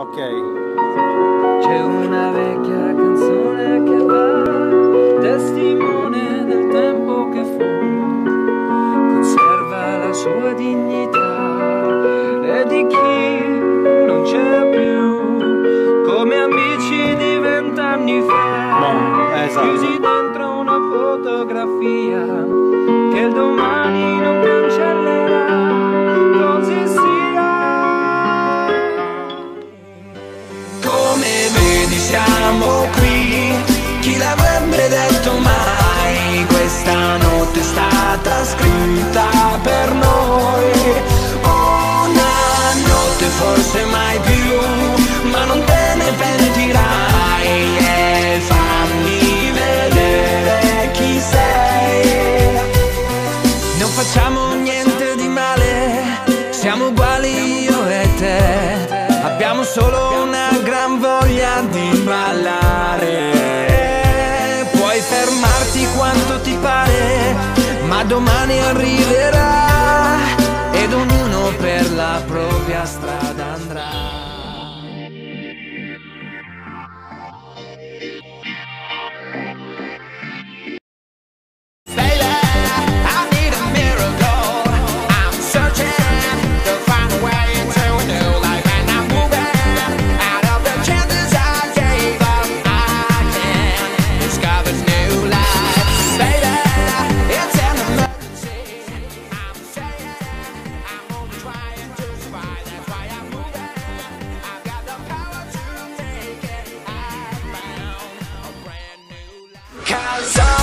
Ok. C'è una vecchia canzone che va, testimone del tempo che fu, conserva la sua dignità e di chi non c'è più, come amici di vent'anni fa, No, esatto. chiusi dentro una fotografia che domani siamo uguali io e te. Abbiamo solo una gran voglia di ballare. Puoi fermarti quanto ti pare, ma domani arriverà ed ognuno per la propria strada andrà. sorry